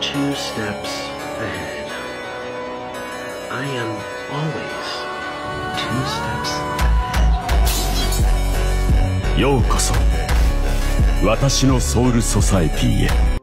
Two steps ahead. I am always two steps ahead. ようこそ私のソウルソサエティへ